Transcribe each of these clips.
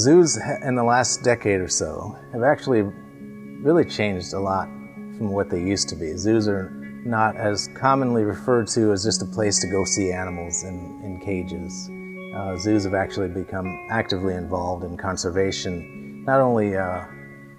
Zoos in the last decade or so have actually really changed a lot from what they used to be. Zoos are not as commonly referred to as just a place to go see animals in, in cages. Uh, zoos have actually become actively involved in conservation, not only uh,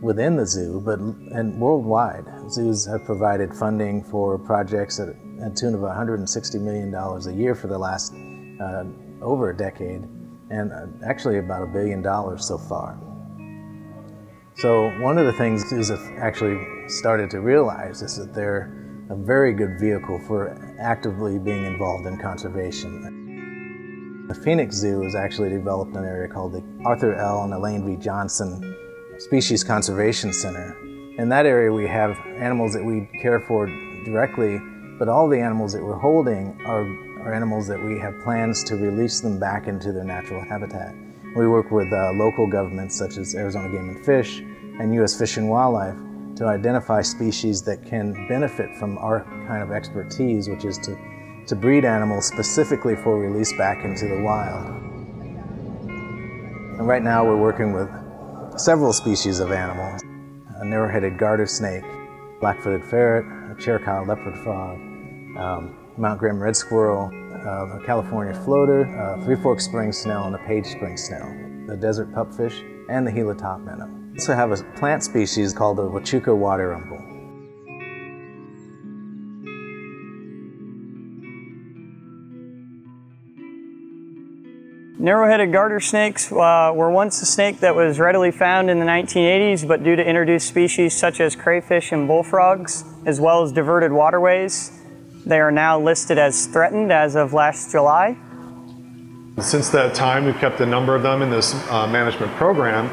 within the zoo, but and worldwide. Zoos have provided funding for projects at a tune of $160 million a year for the last uh, over a decade, and uh, actually about a billion dollars so far. So one of the things is actually started to realize is that they're a very good vehicle for actively being involved in conservation. The Phoenix Zoo has actually developed an area called the Arthur L. and Elaine V. Johnson Species Conservation Center. In that area we have animals that we care for directly, but all the animals that we're holding are, are animals that we have plans to release them back into their natural habitat. We work with uh, local governments such as Arizona Game and Fish and U.S. Fish and Wildlife to identify species that can benefit from our kind of expertise, which is to, to breed animals specifically for release back into the wild. And right now we're working with several species of animals. A narrow-headed garter snake, black-footed ferret, a Chiricahua leopard frog, um, Mount Graham red squirrel, uh, a California floater, a Three Forks spring snail, and a page spring snail, the desert pupfish, and the Gila top minnow. We also have a plant species called the Huachuca water umbel. Narrow-headed garter snakes uh, were once a snake that was readily found in the 1980s, but due to introduced species such as crayfish and bullfrogs, as well as diverted waterways, they are now listed as threatened as of last July. Since that time, we've kept a number of them in this uh, management program,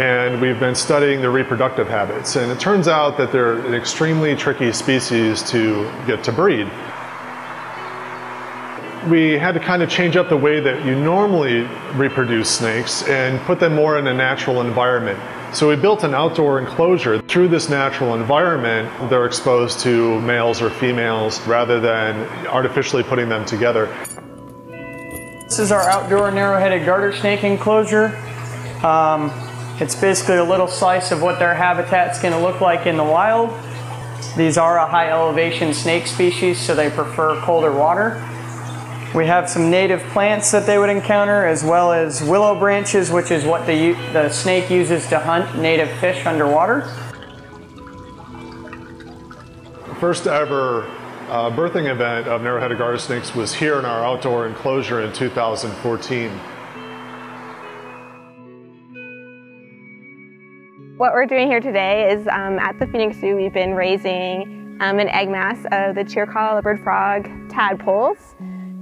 and we've been studying their reproductive habits. And it turns out that they're an extremely tricky species to get to breed we had to kind of change up the way that you normally reproduce snakes and put them more in a natural environment. So we built an outdoor enclosure. Through this natural environment, they're exposed to males or females rather than artificially putting them together. This is our outdoor narrow-headed garter snake enclosure. Um, it's basically a little slice of what their habitat's going to look like in the wild. These are a high elevation snake species, so they prefer colder water. We have some native plants that they would encounter as well as willow branches, which is what the, the snake uses to hunt native fish underwater. The first ever uh, birthing event of narrow-headed garter snakes was here in our outdoor enclosure in 2014. What we're doing here today is um, at the Phoenix Zoo, we've been raising um, an egg mass of the Chiricahua leopard frog tadpoles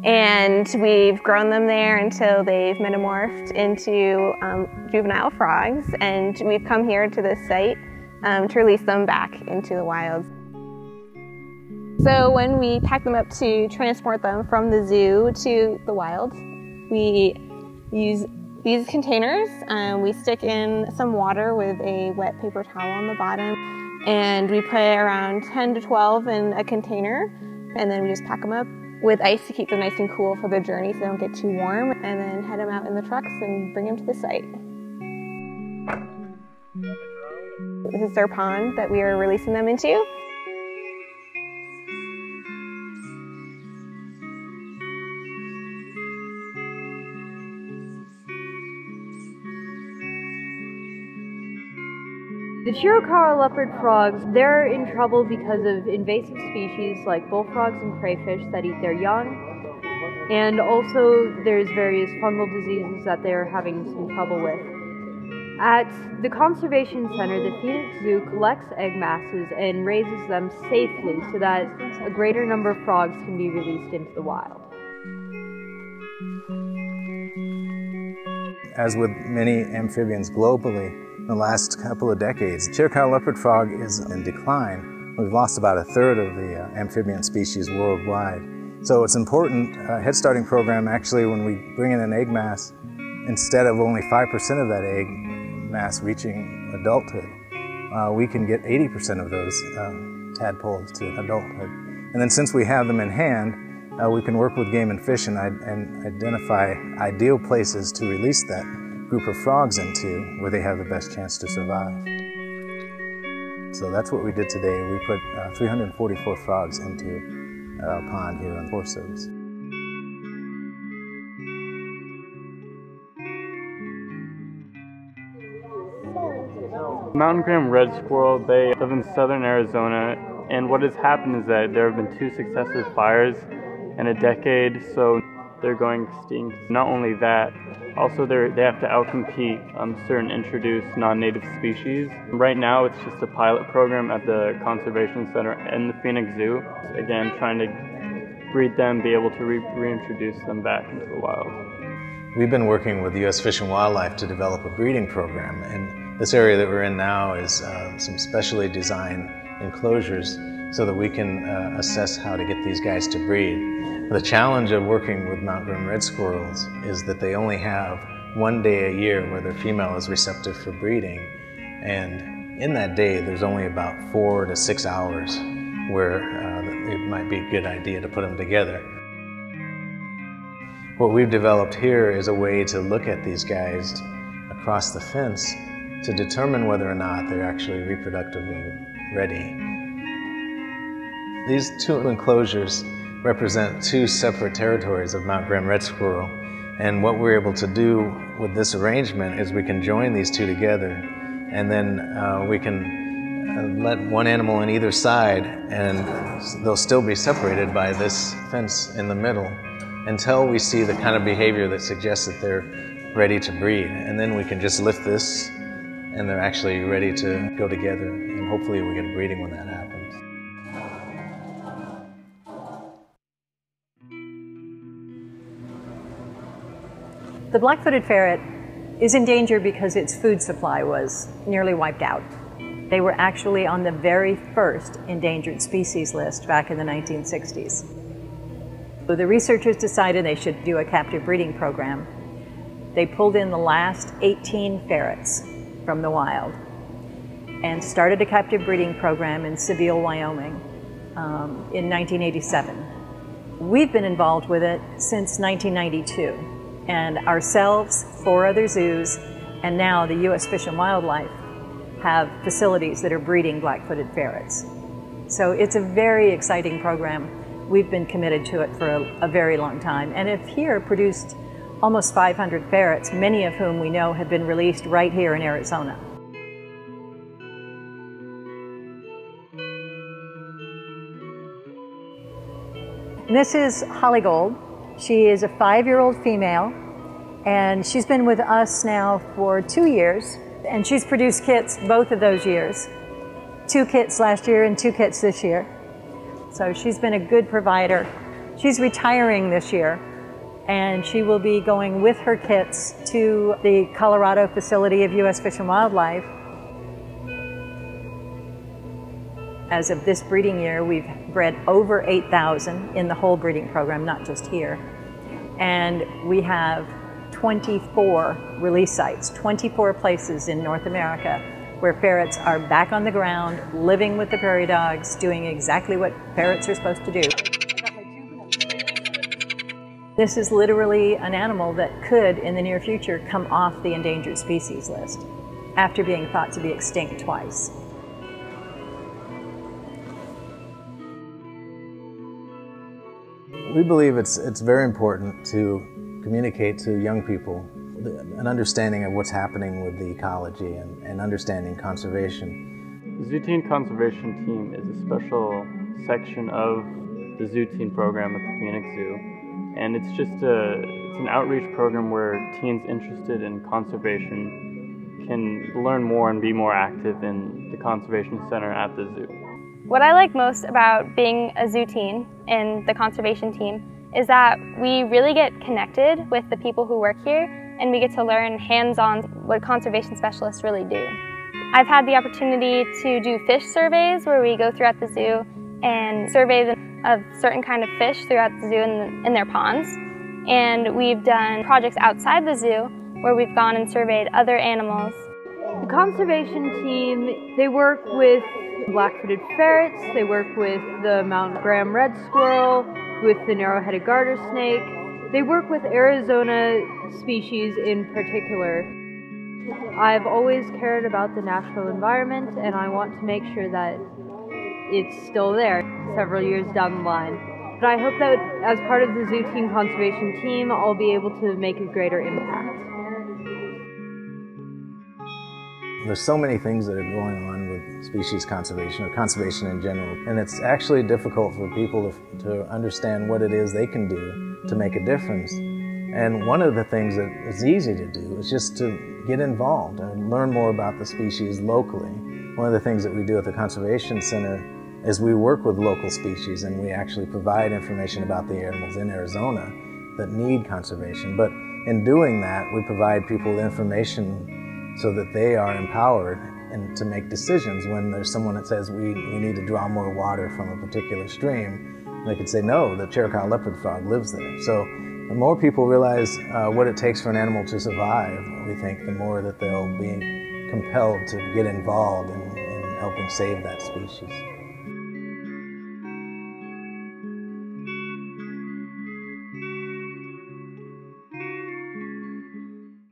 and we've grown them there until they've metamorphed into um, juvenile frogs and we've come here to this site um, to release them back into the wild. So when we pack them up to transport them from the zoo to the wild, we use these containers. Um, we stick in some water with a wet paper towel on the bottom and we put around 10 to 12 in a container and then we just pack them up with ice to keep them nice and cool for the journey so they don't get too warm, and then head them out in the trucks and bring them to the site. This is their pond that we are releasing them into. The Chiricahua leopard frogs, they're in trouble because of invasive species like bullfrogs and crayfish that eat their young. And also there's various fungal diseases that they're having some trouble with. At the Conservation Center, the Phoenix Zoo collects egg masses and raises them safely so that a greater number of frogs can be released into the wild. As with many amphibians globally, the last couple of decades. Chiricahua leopard frog is in decline. We've lost about a third of the uh, amphibian species worldwide. So it's important, uh, head starting program actually when we bring in an egg mass, instead of only 5% of that egg mass reaching adulthood, uh, we can get 80% of those uh, tadpoles to adulthood. And then since we have them in hand, uh, we can work with game and fish and, and identify ideal places to release that group of frogs into where they have the best chance to survive. So that's what we did today. We put uh, 344 frogs into our pond here on Forest Service. Mountain Graham red squirrel, they live in southern Arizona, and what has happened is that there have been two successive fires in a decade, so they're going extinct. Not only that, also they have to outcompete um, certain introduced non-native species. Right now it's just a pilot program at the Conservation Center in the Phoenix Zoo. Again, trying to breed them, be able to re reintroduce them back into the wild. We've been working with U.S. Fish and Wildlife to develop a breeding program, and this area that we're in now is uh, some specially designed enclosures so that we can uh, assess how to get these guys to breed. The challenge of working with Mount Graham red squirrels is that they only have one day a year where their female is receptive for breeding, and in that day there's only about four to six hours where uh, it might be a good idea to put them together. What we've developed here is a way to look at these guys across the fence to determine whether or not they're actually reproductively ready. These two enclosures represent two separate territories of Mount Graham red squirrel. And what we're able to do with this arrangement is we can join these two together and then uh, we can uh, let one animal on either side and they'll still be separated by this fence in the middle until we see the kind of behavior that suggests that they're ready to breed. And then we can just lift this and they're actually ready to go together. And hopefully we get breeding when that happens. The black-footed ferret is in danger because its food supply was nearly wiped out. They were actually on the very first endangered species list back in the 1960s. So the researchers decided they should do a captive breeding program. They pulled in the last 18 ferrets from the wild and started a captive breeding program in Sybille, Wyoming um, in 1987. We've been involved with it since 1992 and ourselves, four other zoos, and now the U.S. Fish and Wildlife have facilities that are breeding black-footed ferrets. So it's a very exciting program we've been committed to it for a, a very long time and have here produced almost 500 ferrets, many of whom we know have been released right here in Arizona. This is Holly Gold. She is a five-year-old female and she's been with us now for two years and she's produced kits both of those years. Two kits last year and two kits this year. So she's been a good provider. She's retiring this year and she will be going with her kits to the Colorado facility of U.S. Fish and Wildlife. As of this breeding year, we've bred over 8,000 in the whole breeding program, not just here. And we have 24 release sites, 24 places in North America where ferrets are back on the ground, living with the prairie dogs, doing exactly what ferrets are supposed to do. This is literally an animal that could, in the near future, come off the endangered species list after being thought to be extinct twice. We believe it's, it's very important to communicate to young people an understanding of what's happening with the ecology and, and understanding conservation. The Zoo Teen Conservation Team is a special section of the Zoo Teen program at the Phoenix Zoo. And it's just a, it's an outreach program where teens interested in conservation can learn more and be more active in the Conservation Center at the zoo. What I like most about being a zoo teen and the conservation team is that we really get connected with the people who work here and we get to learn hands-on what conservation specialists really do. I've had the opportunity to do fish surveys where we go throughout the zoo and survey the, of certain kind of fish throughout the zoo in, the, in their ponds. And we've done projects outside the zoo where we've gone and surveyed other animals. The conservation team, they work with black-footed ferrets, they work with the Mount Graham red squirrel, with the narrow-headed garter snake, they work with Arizona species in particular. I've always cared about the natural environment and I want to make sure that it's still there several years down the line. But I hope that as part of the Zoo Team Conservation team, I'll be able to make a greater impact. There's so many things that are going on with species conservation or conservation in general, and it's actually difficult for people to, to understand what it is they can do to make a difference. And one of the things that is easy to do is just to get involved and learn more about the species locally. One of the things that we do at the Conservation Center is we work with local species and we actually provide information about the animals in Arizona that need conservation. But in doing that, we provide people information so that they are empowered and to make decisions when there's someone that says we, we need to draw more water from a particular stream. They could say, no, the Chiricahua leopard frog lives there. So the more people realize uh, what it takes for an animal to survive, we think the more that they'll be compelled to get involved in, in helping save that species.